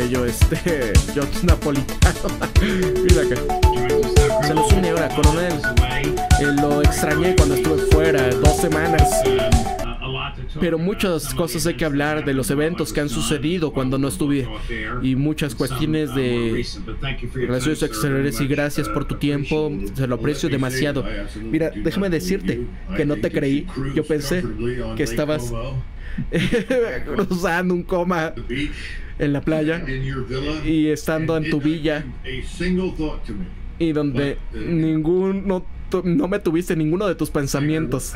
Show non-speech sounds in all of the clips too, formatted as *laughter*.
cabello este *laughs* George Napolitano. *laughs* Mira que se los une ahora, coronel. Eh, lo extrañé cuando estuve fuera, dos semanas. Pero muchas cosas hay que hablar de los eventos que han sucedido cuando no estuve y muchas cuestiones de relaciones exteriores y gracias por tu tiempo, se lo aprecio demasiado. Mira, déjame decirte que no te creí, yo pensé que estabas *laughs* cruzando un coma en la playa y estando en tu villa y donde ningún no, no me tuviste ninguno de tus pensamientos.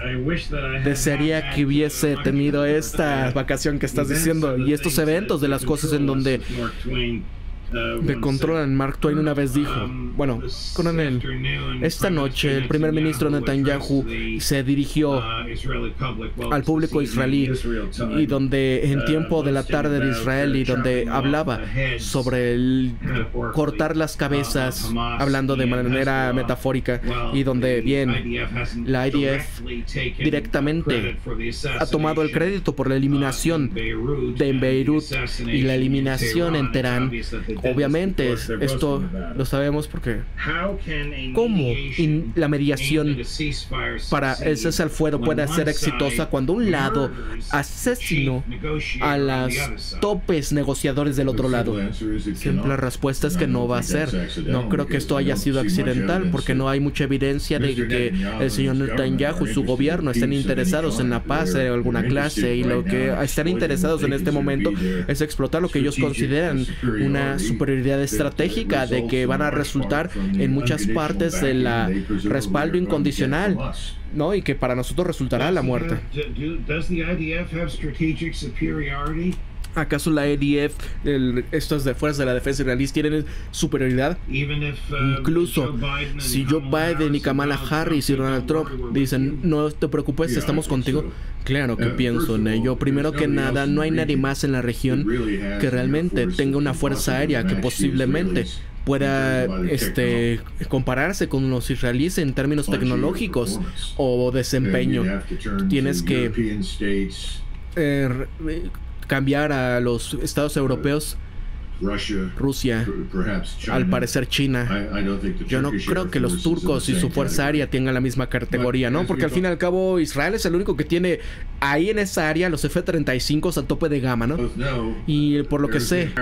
Desearía que hubiese tenido esta vacación que estás diciendo y estos eventos de las cosas en donde de controlan. Mark Twain una vez dijo, bueno, coronel, esta noche el primer ministro Netanyahu se dirigió al público israelí y donde en tiempo de la tarde de Israel y donde hablaba sobre el cortar las cabezas, hablando de manera metafórica y donde bien la IDF directamente ha tomado el crédito por la eliminación de Beirut y la eliminación en Teherán Obviamente, esto lo sabemos porque ¿cómo la mediación para el cese al fuego puede ser exitosa cuando un lado asesinó a los topes negociadores del otro lado? Simple respuesta es que no va a ser. No creo que esto haya sido accidental porque no hay mucha evidencia de que el señor Netanyahu y su gobierno estén interesados en la paz de alguna clase y lo que están interesados en este momento es explotar lo que ellos consideran una superioridad estratégica de que van a resultar en muchas partes del respaldo incondicional. ¿no? Y que para nosotros resultará la muerte. ¿Acaso la EDF, estos de fuerzas de la defensa israelí, tienen superioridad? Uh, Incluso si Joe Biden y Kamala Harris y Donald Trump dicen, no te preocupes, estamos contigo. Claro que pienso en ello. Primero que nada, no hay nadie más en la región que realmente tenga una fuerza aérea que posiblemente pueda este compararse con los israelíes en términos tecnológicos o desempeño. Tienes que cambiar a los estados europeos Rusia, al parecer China. Yo no creo que los turcos y su fuerza aérea tengan la misma categoría, ¿no? Porque al fin y al cabo Israel es el único que tiene ahí en esa área los F-35 a tope de gama, ¿no? Y por lo que sé,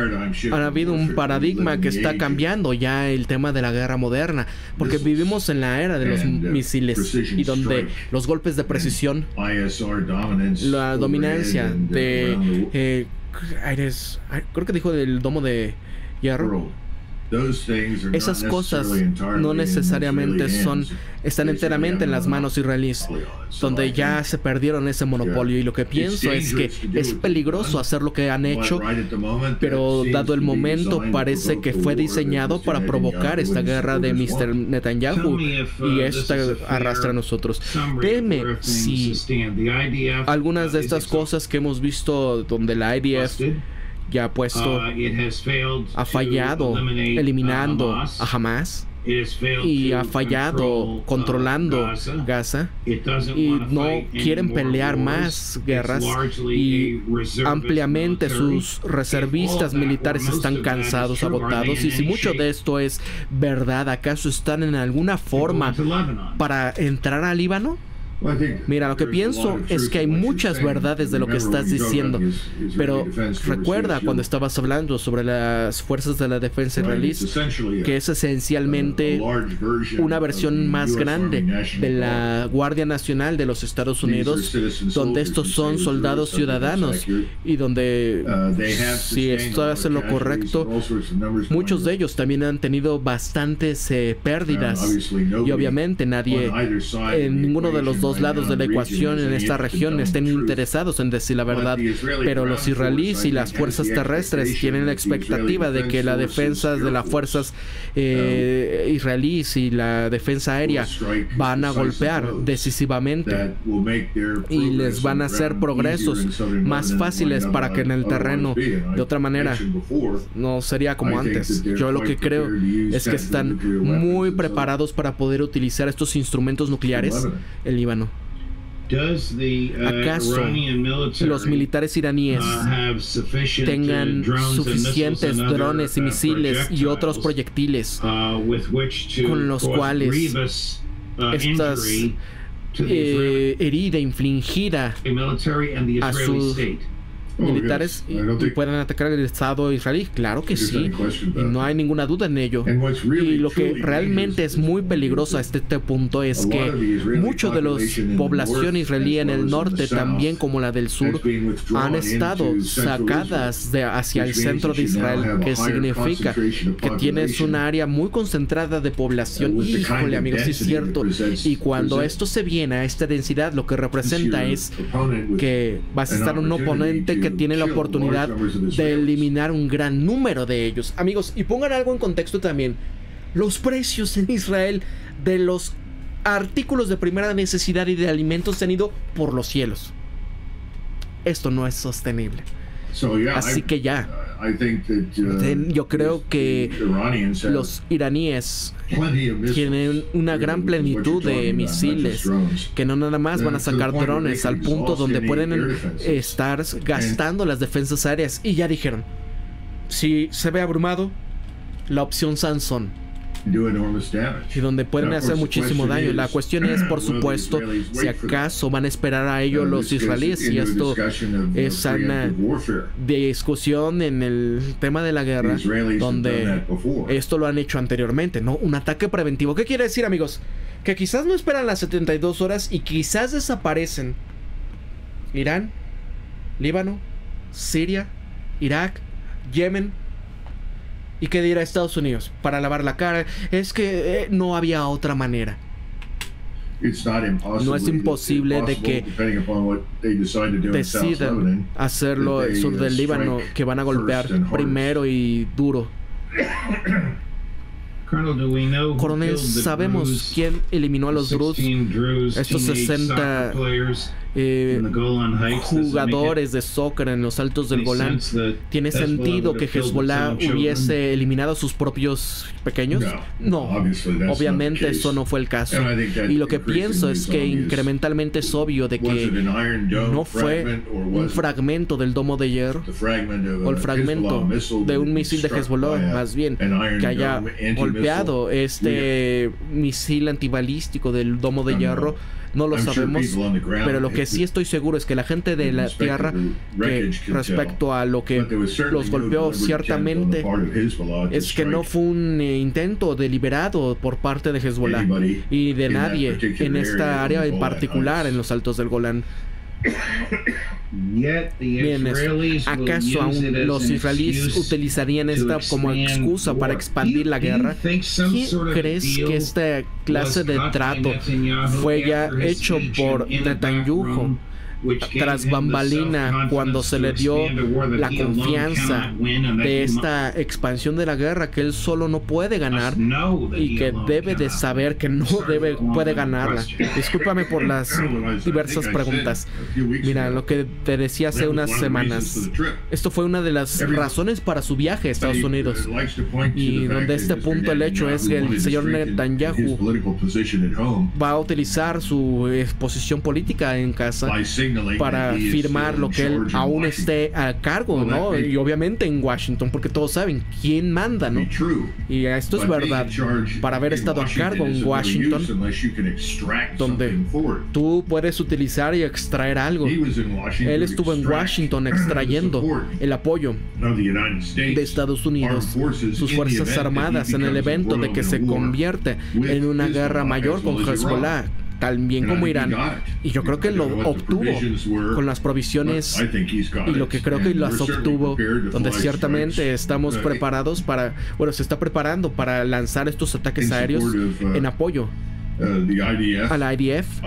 ha habido un paradigma que está cambiando ya el tema de la guerra moderna, porque vivimos en la era de los uh, misiles y donde los golpes de precisión, la dominancia de eh, Aires, creo que dijo del domo de hierro. Esas cosas no necesariamente son están enteramente en las manos israelíes, donde ya se perdieron ese monopolio. Y lo que pienso es que es peligroso hacer lo que han hecho, pero dado el momento parece que fue diseñado para provocar esta guerra de Mr. Netanyahu y esto arrastra a nosotros. Dime si algunas de estas cosas que hemos visto donde la IDF ha puesto, uh, ha fallado eliminando a Hamas y ha fallado controlando Gaza. Y no quieren pelear más guerras y ampliamente sus reservistas militares están cansados, agotados. Y si mucho de esto es verdad, ¿acaso están en alguna forma para entrar al Líbano? Mira, lo que pienso es que hay muchas verdades de lo que estás diciendo, pero recuerda cuando estabas hablando sobre las fuerzas de la defensa israelíes, que es esencialmente una versión más grande de la Guardia Nacional de los Estados Unidos, donde estos son soldados ciudadanos y donde si esto hace lo correcto, muchos de ellos también han tenido bastantes eh, pérdidas. Y obviamente nadie en ninguno de los dos lados de la ecuación en esta región estén interesados en decir la verdad, pero los israelíes y las fuerzas terrestres tienen la expectativa de que la defensa de las fuerzas eh, israelíes y la defensa aérea van a golpear decisivamente y les van a hacer progresos más fáciles para que en el terreno de otra manera no sería como antes. Yo lo que creo es que están muy preparados para poder utilizar estos instrumentos nucleares en Líbano. ¿Acaso los militares iraníes tengan suficientes drones y misiles y otros proyectiles con los cuales esta eh, herida infligida a sus militares y, puedan atacar el Estado israelí? Claro que sí, y no hay ninguna duda en ello. Y lo que realmente es muy peligroso a este, este punto es que mucho de la población israelí en el norte, también como la del sur, han estado sacadas de hacia el centro de Israel, que significa que tienes una área muy concentrada de población. Híjole, amigos, sí es cierto. Y cuando esto se viene a esta densidad, lo que representa es que vas a estar un oponente que tiene la oportunidad de eliminar un gran número de ellos. Amigos, y pongan algo en contexto también. Los precios en Israel de los artículos de primera necesidad y de alimentos han ido por los cielos. Esto no es sostenible. Así que ya. Uh, yo creo que los iraníes tienen una gran plenitud de misiles que no nada más van a sacar drones al punto donde pueden estar gastando las defensas aéreas. Y ya dijeron, si se ve abrumado, la opción Samsung y donde pueden hacer muchisimo daño. La cuestión es, por supuesto, si acaso van a esperar a ello los israelíes y esto es una discusión en el tema de la guerra donde esto lo han hecho anteriormente, ¿no? Un ataque preventivo. ¿Qué quiere decir, amigos? Que quizás no esperan las 72 horas y quizás desaparecen Irán, Líbano, Siria, Irak, Yemen, ¿Y qué dirá Estados Unidos? Para lavar la cara. Es que eh, no había otra manera. No es imposible de que decidan hacerlo el sur del Líbano, que van a golpear primero y duro. *coughs* Coronel, ¿sabemos quién eliminó a los Druze? Estos 60 eh, jugadores de soccer en los altos del Golán, ¿tiene sentido que Hezbollah hubiese eliminado a sus propios pequeños? No, obviamente eso no fue el caso. Y lo que pienso es que incrementalmente es obvio de que no fue un fragmento del domo de hierro o el fragmento de un misil de Hezbollah, más bien, que haya golpeado este misil antibalístico del domo de hierro no lo sabemos, pero lo que sí estoy seguro es que la gente de la tierra, que respecto a lo que los golpeó ciertamente, es que no fue un eh, intento deliberado por parte de Hezbollah y de nadie en esta área en particular en los altos del Golán. Bien, ¿acaso aún los israelíes utilizarían esta como excusa para expandir la guerra? ¿Quién crees que esta clase de trato fue ya hecho por Netanyahu? Tras bambalina cuando se le dio la confianza de esta expansión de la guerra que él solo no puede ganar y que debe de saber que no debe puede ganarla. Discúlpame por las *laughs* diversas preguntas. Mira, lo que te decía hace unas semanas. Esto fue una de las razones para su viaje a Estados Unidos. Y donde este punto el hecho es que el señor Netanyahu va a utilizar su posición política en casa para firmar lo que él aún esté a cargo, ¿no? Y obviamente en Washington, porque todos saben quién manda, ¿no? Y esto es verdad. Para haber estado a cargo en Washington, donde tú puedes utilizar y extraer algo. Él estuvo en Washington extrayendo el apoyo de Estados Unidos, sus fuerzas armadas en el evento de que se convierte en una guerra mayor con Hezbollah también como Irán. Y yo creo que lo obtuvo con las provisiones y lo que creo que las obtuvo, donde ciertamente estamos preparados para, bueno, se está preparando para lanzar estos ataques aéreos uh, en apoyo a la IDF,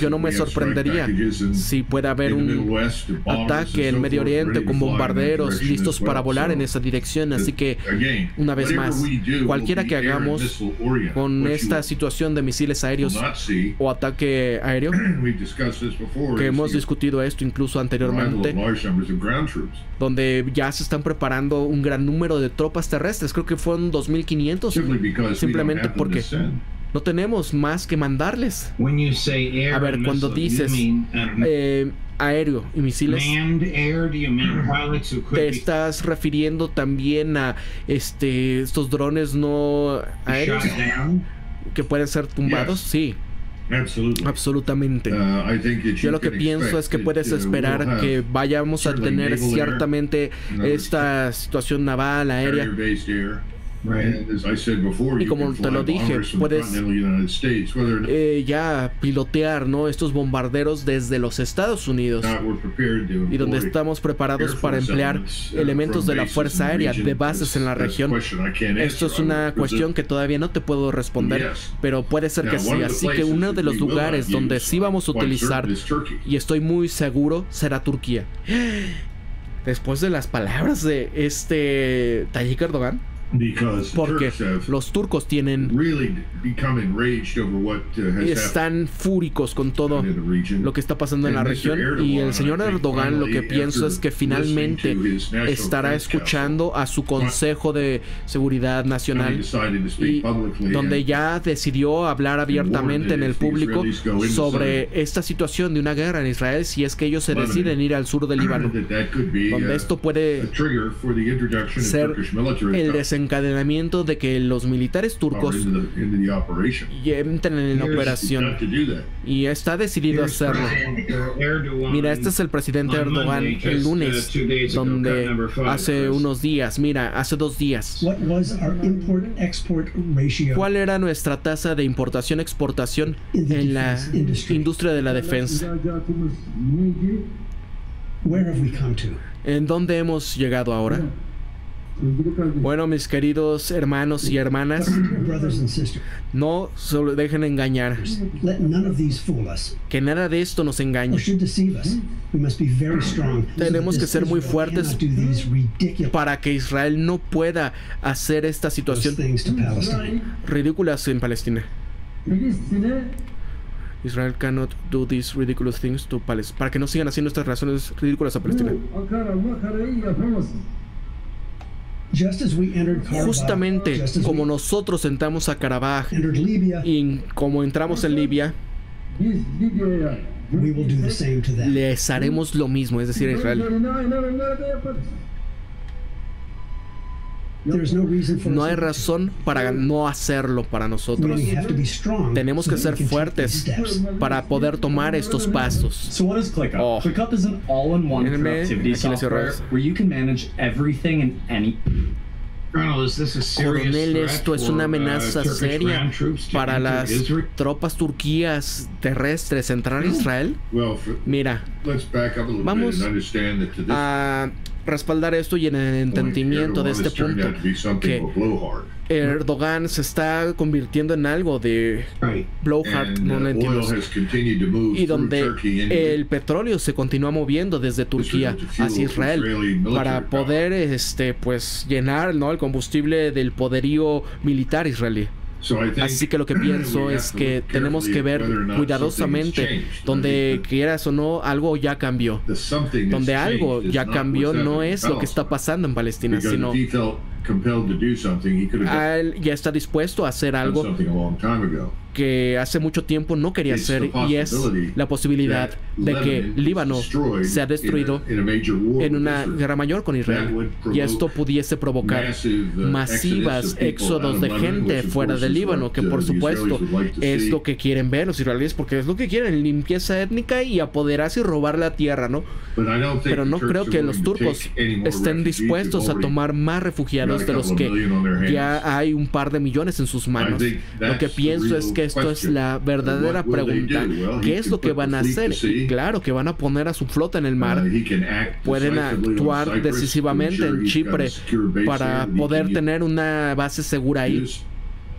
yo no me sorprendería si puede haber un ataque en Medio Oriente con bombarderos listos para volar en esa dirección. Así que, una vez más, cualquiera que hagamos con esta situación de misiles aéreos o ataque aéreo, *clears throat* que hemos discutido esto incluso anteriormente, donde ya se están preparando un gran número de tropas terrestres, creo que fueron 2.500, simplemente porque No tenemos más que mandarles. A ver, cuando dices eh, aéreo y misiles, *clears throat* ¿te estás refiriendo también a este estos drones no aéreos que pueden ser tumbados? Sí. Absolutamente. Uh, Yo lo que pienso es que puedes uh, esperar que vayamos a tener ciertamente esta situación naval, aérea y como te lo dije, puedes eh, ya pilotear ¿no? estos bombarderos desde los Estados Unidos y donde estamos preparados para emplear uh, elementos de la Fuerza Aérea de bases en la región. Esto es una cuestión que todavía no te puedo responder, pero puede ser que sí. Así que uno de los lugares donde sí vamos a utilizar, y estoy muy seguro, será Turquía. *gasps* Después de las palabras de este Tayyip Erdogan, porque los turcos tienen uh, están fúricos con todo lo que está pasando en la región. Y el señor Erdogan lo que pienso es que finalmente estará escuchando a su Consejo de Seguridad Nacional y donde ya decidió hablar abiertamente en el público sobre esta situación de una guerra en Israel si es que ellos se deciden ir al sur del *clears throat* Líbano donde esto puede ser el desenlace encadenamiento de que los militares turcos entren en la operación. y está decidido hacerlo. Mira, este es el presidente Erdogan el lunes, donde hace unos días, mira, hace dos días. ¿Cuál era nuestra tasa de importación-exportación en la industria de la defensa? ¿En dónde hemos llegado ahora? Bueno, mis queridos hermanos y hermanas, no solo dejen engañar. Que nada de esto nos engañe. Tenemos que ser muy fuertes para que Israel no pueda hacer esta situación ridículas en Palestina. Israel cannot do these ridiculous things to Palestine. Para que no sigan haciendo estas razones ridículas a Palestina. Justamente como nosotros entramos a Karabaj y como entramos en Libia, les haremos lo mismo, es decir, a Israel. No hay razón para no hacerlo para nosotros. Tenemos que ser fuertes para poder tomar estos pasos. Oh. Coronel, esto es una uh, amenaza seria para las tropas turquías terrestres entrar a Israel. Mira, vamos a respaldar esto y en el entendimiento de este punto que Erdogan se está convirtiendo en algo de blowhard, no lo uh, entiendo. Y donde el petróleo se continúa moviendo desde Turquía hacia Israel para poder este pues llenar ¿no? el combustible del poderío militar israelí. Así que lo que pienso es que tenemos que ver cuidadosamente donde quieras o no, algo ya cambió. Donde algo ya cambió no es lo que está pasando en Palestina, sino él ya está dispuesto a hacer algo que hace mucho tiempo no quería hacer y es la posibilidad de que Líbano sea destruido en una guerra mayor con Israel. y esto pudiese provocar uh, masivas éxodos de gente fuera del Líbano que por supuesto es lo que quieren ver los israelíes porque es lo que quieren limpieza étnica y apoderarse y robar la tierra no pero no creo que los turcos estén dispuestos a tomar más refugiados de los que ya hay un par de millones en sus manos. lo que pienso es que esto es la verdadera pregunta. ¿Qué es lo que van a hacer? Claro que van a poner a su flota en el mar. Pueden actuar decisivamente en Chipre para poder tener una base segura ahí.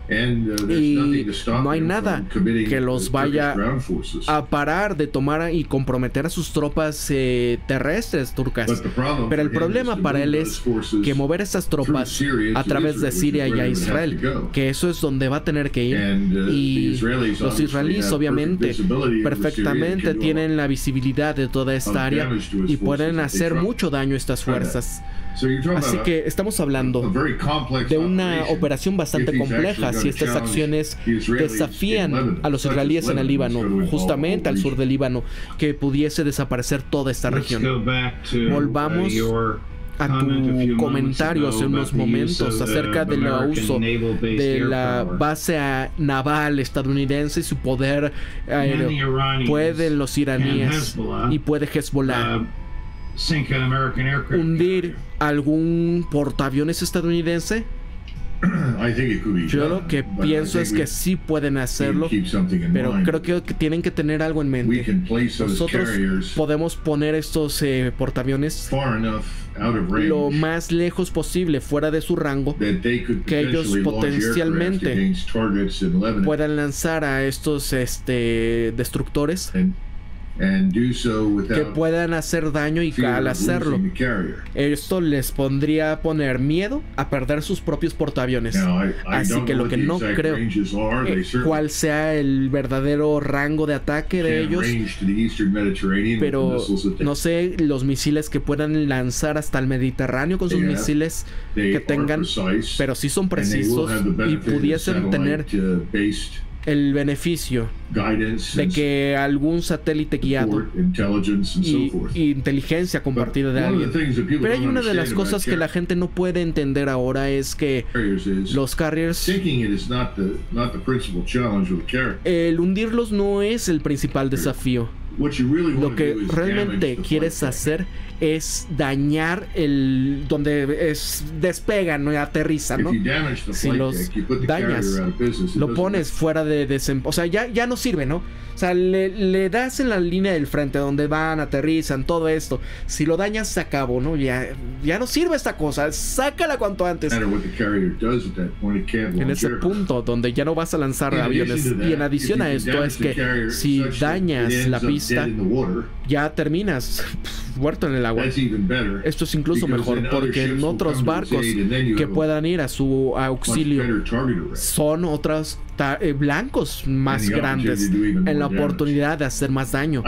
Uh, y no hay nada que los vaya a parar de tomar y comprometer a sus tropas eh, terrestres turcas. Pero el problema para él es que mover esas tropas a través de Siria y a Israel, que eso es donde va a tener que ir. Uh, y los israelíes obviamente perfectamente tienen la visibilidad de toda esta área y pueden hacer mucho daño a estas fuerzas. Así que estamos hablando de una operación bastante compleja. si estas acciones desafían a los israelíes en el Líbano, justamente al sur del Líbano, que pudiese desaparecer toda esta región. Volvamos a tu comentario hace unos momentos acerca del uso de la base naval estadounidense y su poder aéreo. Pueden los iraníes y puede Hezbollah hundir algún portaaviones estadounidense? *clears throat* Yo lo que pienso es que sí pueden hacerlo, pero creo que tienen que tener algo en mente. Nosotros podemos poner estos eh, portaaviones lo más lejos posible, fuera de su rango, que ellos potencialmente puedan lanzar a estos este, destructores que puedan hacer daño y al hacerlo. esto les pondría a poner miedo a perder sus propios portaaviones. Así que lo que no creo es cuál sea el verdadero rango de ataque de ellos pero no sé los misiles que puedan lanzar hasta el Mediterráneo con sus misiles que tengan pero sí son precisos y pudiesen tener el beneficio de que algún satélite guiado y, inteligencia compartida de alguien. Pero hay una de las cosas que la gente no puede entender ahora es que los carriers el hundirlos no es el principal desafío. Lo que realmente quieres hacer es dañar el donde es despegan ¿no? y aterrizan, ¿no? Si los dañas, lo pones fuera de desempeño, o sea, ya, ya no sirve, ¿no? O sea, le, das en la línea del frente donde van, aterrizan, todo esto. Si lo dañas, se acabó, ¿no? Ya, ya no sirve esta cosa. Sácala cuanto antes. En ese punto donde ya no vas a lanzar aviones. Y en adición a esto es que si dañas la pista, ya terminas *laughs* muerto en el agua. Esto es incluso mejor porque en otros barcos que puedan ir a su auxilio son otros eh, blancos más grandes en la oportunidad de hacer más daño.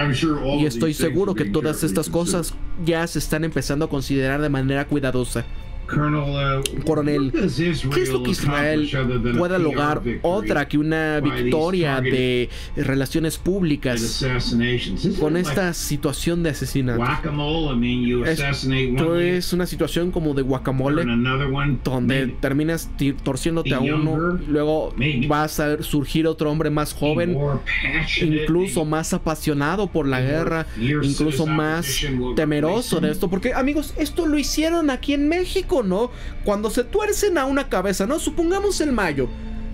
Y estoy seguro que todas estas cosas ya se están empezando a considerar de manera cuidadosa. Uh, Coronel, ¿qué es lo que Israel pueda lograr otra que una victoria de relaciones públicas con esta situación de asesinato? Esto es una situación como de guacamole donde terminas torciéndote a uno, luego vas a surgir otro hombre más joven, incluso más apasionado por la guerra, incluso más temeroso de esto, porque amigos, esto lo hicieron aquí en México. ¿No? Cuando se tuercen a una cabeza, ¿no? Supongamos el mayo.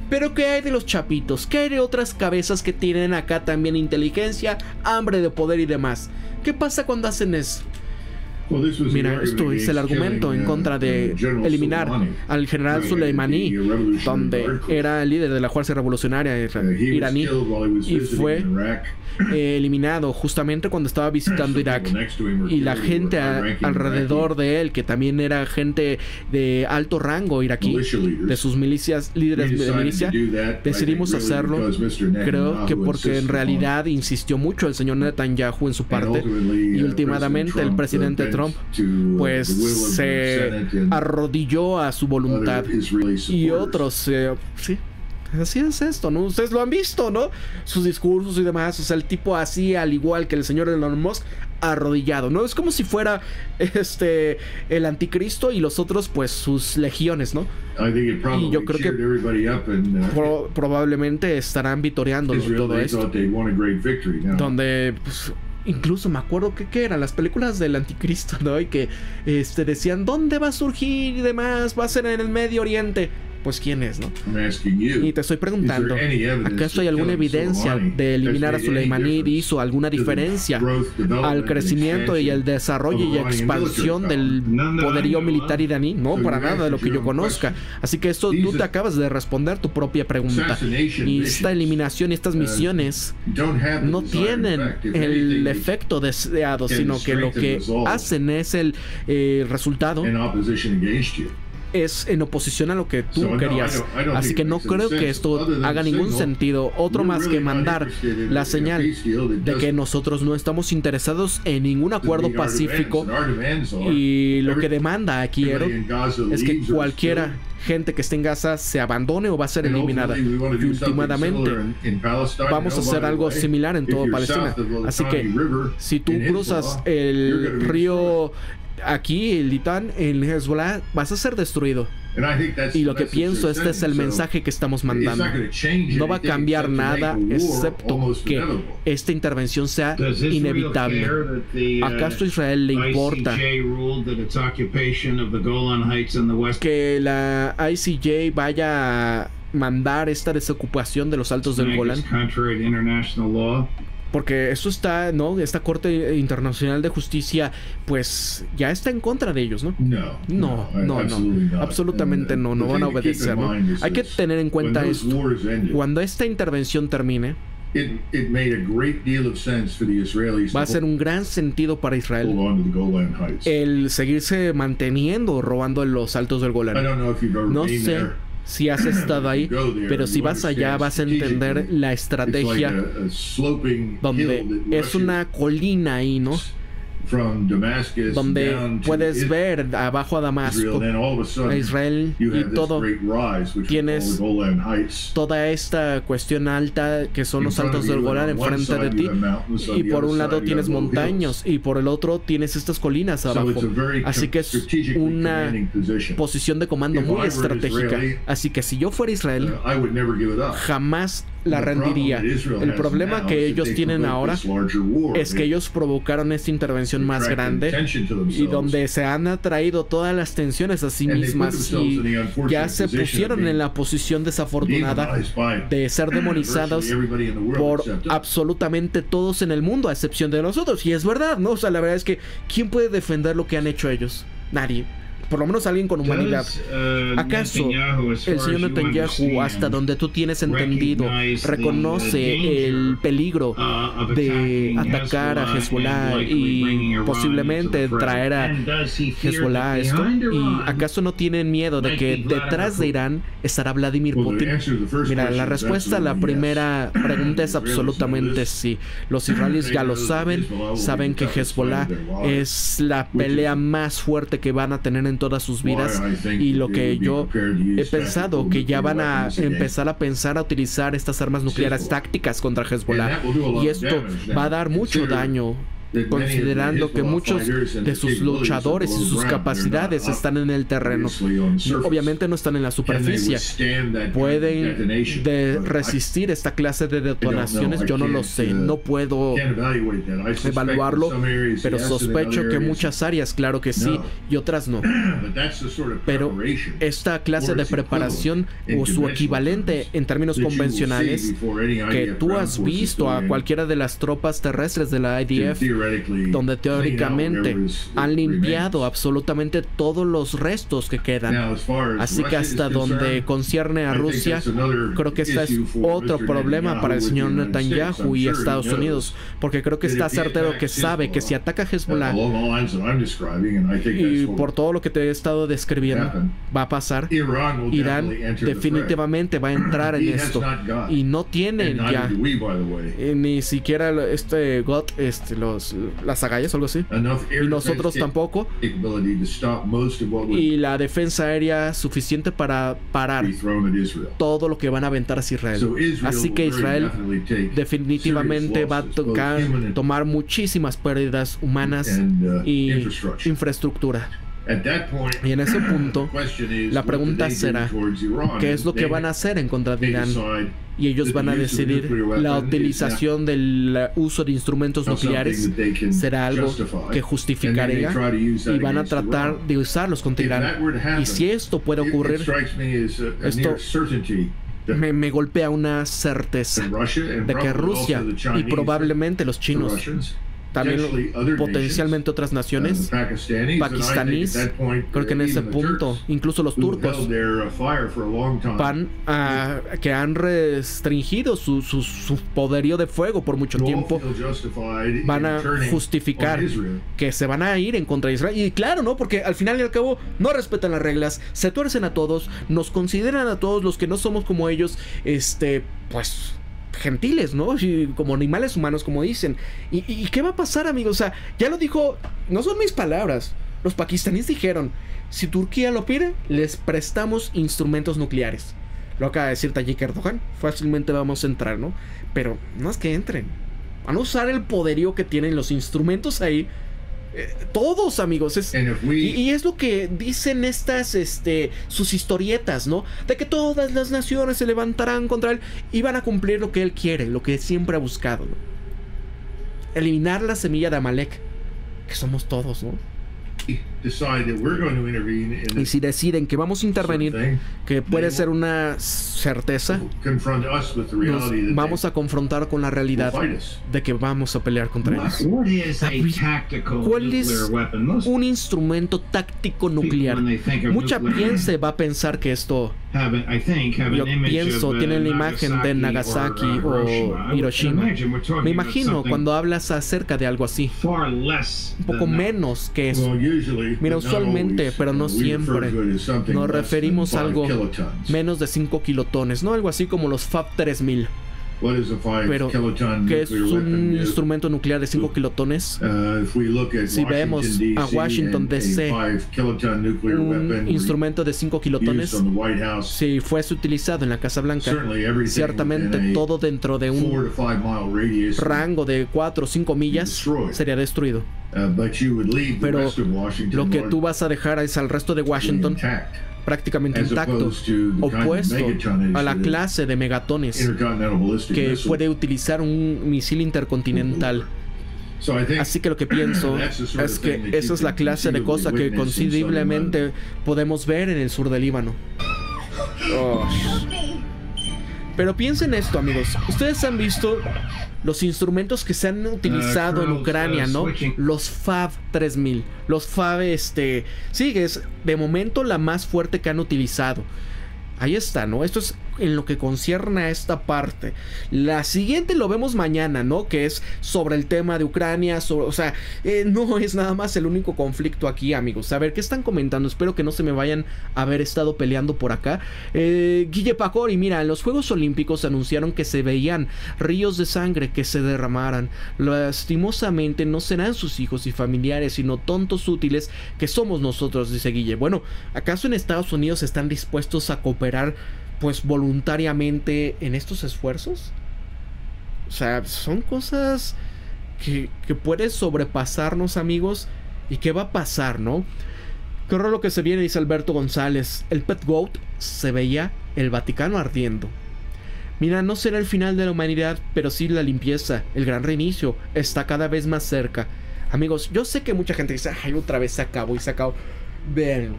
Pero ¿qué hay de los chapitos? ¿Qué hay de otras cabezas que tienen acá también inteligencia, hambre de poder y demás? ¿Qué pasa cuando hacen eso? Mira, esto es el argumento en contra de eliminar al general Soleimani, donde era el líder de la fuerza revolucionaria iraní y fue eh, eliminado justamente cuando estaba visitando Irak. Y la gente alrededor de él, que también era gente de alto rango iraquí, de sus milicias, líderes de milicia, decidimos hacerlo. Creo que porque en realidad insistió mucho el señor Netanyahu en su parte y últimamente el presidente Trump pues se arrodilló a su voluntad. Y otros, eh, sí, Así es esto, ¿no? Ustedes lo han visto, ¿no? Sus discursos y demás. O sea, el tipo así, al igual que el señor Elon Musk, arrodillado, ¿no? Es como si fuera este el anticristo y los otros, pues, sus legiones, ¿no? Y yo creo que uh, probablemente estarán vitoreando todo esto. Donde pues, incluso me acuerdo que, que eran las películas del anticristo, ¿no? Y que este, decían, ¿dónde va a surgir y demás? Va a ser en el Medio Oriente pues quién es, ¿no? Y te estoy preguntando, ¿acaso hay alguna evidencia de eliminar a Soleimani hizo alguna diferencia al crecimiento y al desarrollo y expansión del poderío militar iraní? No, para nada de lo que yo conozca. Así que esto tú te acabas de responder tu propia pregunta. Y esta eliminación y estas uh, misiones no tienen el efecto deseado, sino que lo que hacen es el eh, resultado es en oposición a lo que tú querías. Así que no creo que esto haga ningún sentido. Otro más que mandar la señal de que nosotros no estamos interesados en ningún acuerdo pacífico y lo que demanda aquí es que cualquiera gente que esté en Gaza se abandone o va a ser eliminada. Y últimamente vamos a hacer algo similar en toda Palestina. Así que si tú cruzas el río aquí, el Litán, el Hezbollah, vas a ser destruido. Y lo que pienso, este es el mensaje que estamos mandando. No va a cambiar nada excepto que esta intervención sea inevitable. Uh, ¿Acaso a Israel le importa que la ICJ vaya a mandar esta desocupación de los altos del Golán? Porque eso está, ¿no? Esta Corte Internacional de Justicia, pues ya está en contra de ellos, ¿no? No, no, no, no. Absolutamente no, no van a obedecer, ¿no? Hay que tener en cuenta esto. Cuando esta intervención termine, va a ser un gran sentido para Israel el seguirse manteniendo robando los altos del Golán. No sé si has estado ahí, pero si vas allá vas a entender la estrategia donde es una colina ahí, ¿no? Donde puedes ver abajo a Damasco, a Israel y todo. Tienes toda esta cuestión alta que son los altos del Golán enfrente de ti. Y por un lado tienes montañas y por el otro tienes estas colinas abajo. Así que es una posición de comando muy estratégica. Así que si yo fuera Israel, uh, jamás la rendiría. El problema que ellos tienen ahora es que ellos provocaron esta intervención más grande y donde se han atraído todas las tensiones a sí mismas y ya se pusieron en la posición desafortunada de ser demonizados por absolutamente todos en el mundo, a excepción de nosotros. Y es verdad, ¿no? O sea, la verdad es que ¿quién puede defender lo que han hecho ellos? Nadie por lo menos alguien con humanidad. Uh, ¿Acaso el señor Netanyahu, hasta donde tú tienes entendido, reconoce el peligro uh, de atacar a Hezbollah y posiblemente traer a Hezbollah a esto? ¿Y acaso no tienen miedo de que detrás de Irán estará Vladimir Putin? Mira, la respuesta a la primera *coughs* pregunta es absolutamente sí. Los israelíes ya lo saben, saben que Hezbollah es la pelea más fuerte que van a tener en todas sus vidas y lo que yo he pensado que ya van a empezar a pensar a utilizar estas armas nucleares tácticas contra Hezbollah. y esto va a dar mucho daño considerando que muchos de sus luchadores y sus capacidades están en el terreno. obviamente no están en la superficie. Pueden resistir esta clase de detonaciones, yo no lo sé, no puedo evaluarlo, pero sospecho que muchas áreas, claro que sí, y otras no. *clears throat* Pero esta clase de preparación o su equivalente en términos convencionales que tú has visto a cualquiera de las tropas terrestres de la IDF donde teóricamente han limpiado absolutamente todos los restos que quedan. Así que hasta donde concierne a Rusia, creo que este es otro problema para el señor Netanyahu y Estados Unidos, porque creo que está certero que sabe que si ataca a Hezbollah y por todo lo que te he estado describiendo va a pasar, Irán definitivamente va a entrar en esto. y no tiene ya ni siquiera este God, este los las agallas o algo así. Y nosotros tampoco. Y la defensa aérea suficiente para parar todo lo que van a aventar hacia Israel. Así que Israel definitivamente va a tocar, tomar muchísimas pérdidas humanas uh, y infraestructura. Y en ese punto, la pregunta será, ¿qué es lo que van a hacer en contra de Irán? Y ellos van a decidir la utilización del uso de instrumentos nucleares será algo que justificaría y van a tratar de usarlos contra Irán. Y si esto puede ocurrir, esto me, me, golpea una certeza de que Rusia y probablemente los chinos también potencialmente otras naciones, uh, pakistaníes, creo que en ese punto, incluso los turcos, van a, que han restringido su, su, poderío de fuego por mucho tiempo, van a justificar que se van a ir en contra de Israel. Y claro, ¿no? Porque al final y al cabo no respetan las reglas, se tuercen a todos, nos consideran a todos los que no somos como ellos, este, pues gentiles, ¿no? Como animales humanos, como dicen. ¿Y, qué va a pasar, amigos? O sea, ya lo dijo, no son mis palabras. Los pakistaníes dijeron, si Turquía lo pide, les prestamos instrumentos nucleares. Lo acaba de decir Tayyip Erdogan. Fácilmente vamos a entrar, ¿no? Pero no es que entren. Van a usar el poderío que tienen los instrumentos ahí eh, todos, amigos. y, es lo que dicen estas, este, sus historietas, ¿no? De que todas las naciones se levantarán contra él y van a cumplir lo que él quiere, lo que siempre ha buscado, Eliminar la semilla de Amalek, que somos todos, ¿no? Y si deciden que vamos a intervenir, que puede ser una certeza, nos vamos a confrontar con la realidad de que vamos a pelear contra ellos. ¿Cuál es un instrumento táctico nuclear? Mucha piensa va a pensar que esto yo pienso, tienen la imagen de Nagasaki o Hiroshima. Me imagino cuando hablas acerca de algo así. Un poco menos que eso. Mira, usualmente, pero no siempre, nos referimos a algo menos de 5 kilotones, ¿no? Algo así como los FAB 3000. Pero, ¿qué es un instrumento nuclear de 5 kilotones? Uh, si vemos a Washington DC, un instrumento de 5 kilotones, si fuese utilizado en la Casa Blanca, ciertamente todo dentro de un rango de 4 o 5 millas sería destruido. Uh, Pero lo que tú vas a dejar es al resto de Washington prácticamente intacto, opuesto a la clase de megatones que puede utilizar un misil intercontinental. Así que lo que pienso *clears throat* es que esa es la clase de cosa que considerablemente podemos ver en el sur del Líbano. *laughs* Oh. Pero piensen esto, amigos. Ustedes han visto los instrumentos que se han utilizado en Ucrania, ¿no? Los FAB 3000. Los FAB, este. Sí, es de momento la más fuerte que han utilizado. Ahí está, ¿no? Esto es en lo que concierne a esta parte. La siguiente lo vemos mañana, ¿no? Que es sobre el tema de Ucrania, o sea, eh, no *laughs* es nada más el único conflicto aquí, amigos. A ver, ¿qué están comentando? Espero que no se me vayan a haber estado peleando por acá. Eh, Guille Pacori, mira, en los Juegos Olímpicos anunciaron que se veían ríos de sangre que se derramaran. Lastimosamente no serán sus hijos y familiares, sino tontos útiles que somos nosotros, dice Guille. Bueno, ¿acaso en Estados Unidos están dispuestos a cooperar pues voluntariamente en estos esfuerzos. O sea, son cosas que, que puede sobrepasarnos amigos. ¿Y qué va a pasar, no? ¿Qué horror lo que se viene? Dice Alberto González. El Pet Goat se veía el Vaticano ardiendo. Mira, no será el final de la humanidad, pero sí la limpieza, el gran reinicio, está cada vez más cerca. Amigos, yo sé que mucha gente dice, ay, otra vez se acabó y se acabó. Vean,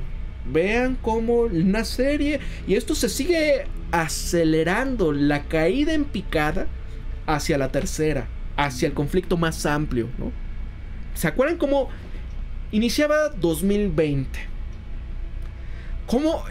Vean cómo una serie y esto se sigue acelerando la caída en picada hacia la tercera, hacia el conflicto más amplio, ¿no? ¿Se acuerdan cómo iniciaba 2020? ¿Cómo,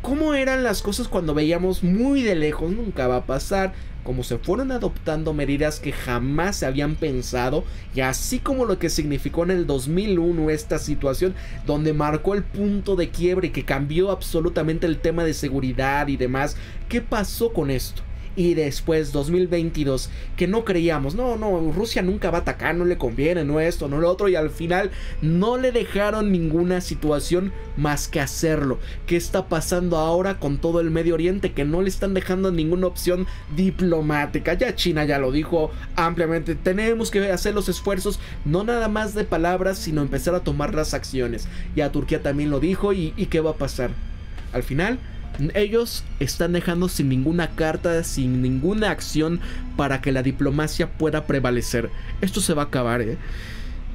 ¿Cómo eran las cosas cuando veíamos muy de lejos? Nunca va a pasar como se fueron adoptando medidas que jamás se habían pensado y así como lo que significó en el 2001 esta situación donde marcó el punto de quiebre que cambió absolutamente el tema de seguridad y demás, ¿qué pasó con esto? Y después 2022 que no creíamos, no, no, Rusia nunca va a atacar, no le conviene, no esto, no lo otro y al final no le dejaron ninguna situación más que hacerlo. ¿Qué está pasando ahora con todo el Medio Oriente que no le están dejando ninguna opción diplomática? Ya China ya lo dijo ampliamente, tenemos que hacer los esfuerzos no nada más de palabras, sino empezar a tomar las acciones. Ya Turquía también lo dijo y, y ¿qué va a pasar? Al final ellos están dejando sin ninguna carta, sin ninguna acción para que la diplomacia pueda prevalecer. Esto se va a acabar, ¿eh?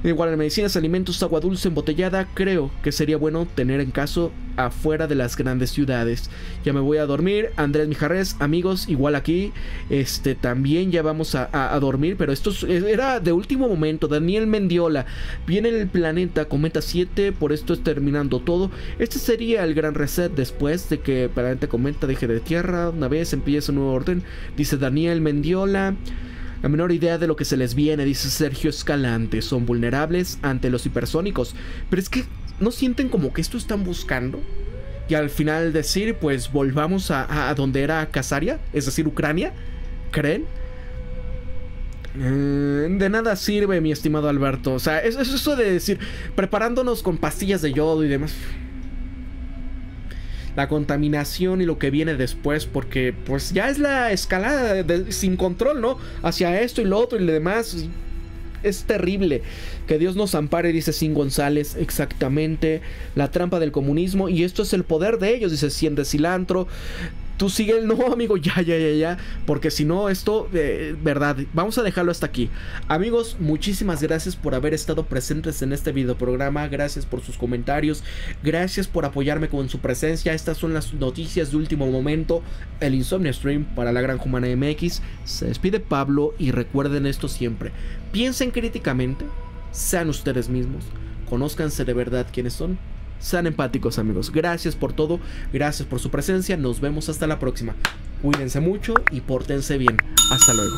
Igual en medicinas, alimentos, agua dulce embotellada, creo que sería bueno tener en caso afuera de las grandes ciudades. Ya me voy a dormir. Andrés Mijarres, amigos, igual aquí. Este también ya vamos a, dormir. Pero esto era de último momento. Daniel Mendiola. Viene el planeta Cometa 7. Por esto es terminando todo. Este sería el gran reset después de que Planeta Cometa deje de tierra. Una vez empieza un nuevo orden. Dice Daniel Mendiola. La menor idea de lo que se les viene, dice Sergio Escalante. Son vulnerables ante los hipersónicos. Pero es que no sienten como que esto están buscando. Y al final decir, pues volvamos a, donde era Casaria, es decir, Ucrania. ¿Creen? Eh, de nada sirve, mi estimado Alberto. O sea, es eso de decir, preparándonos con pastillas de yodo y demás la contaminación y lo que viene después, porque pues ya es la escalada sin control, ¿no? Hacia esto y lo otro y lo demás. Es terrible. Que Dios nos ampare, dice Sin González, exactamente. La trampa del comunismo. Y esto es el poder de ellos, dice Cien de Cilantro tú sigue el no, amigo, ya, ya, ya, ya, porque si no, esto, eh, verdad, vamos a dejarlo hasta aquí. Amigos, muchísimas gracias por haber estado presentes en este video programa, gracias por sus comentarios, gracias por apoyarme con su presencia. Estas son las noticias de último momento, el Insomnia Stream para la Gran Humana MX. Se despide Pablo y recuerden esto siempre, piensen críticamente, sean ustedes mismos, conózcanse de verdad quiénes son sean empáticos amigos. Gracias por todo. Gracias por su presencia. Nos vemos hasta la próxima. Cuídense mucho y pórtense bien. Hasta luego.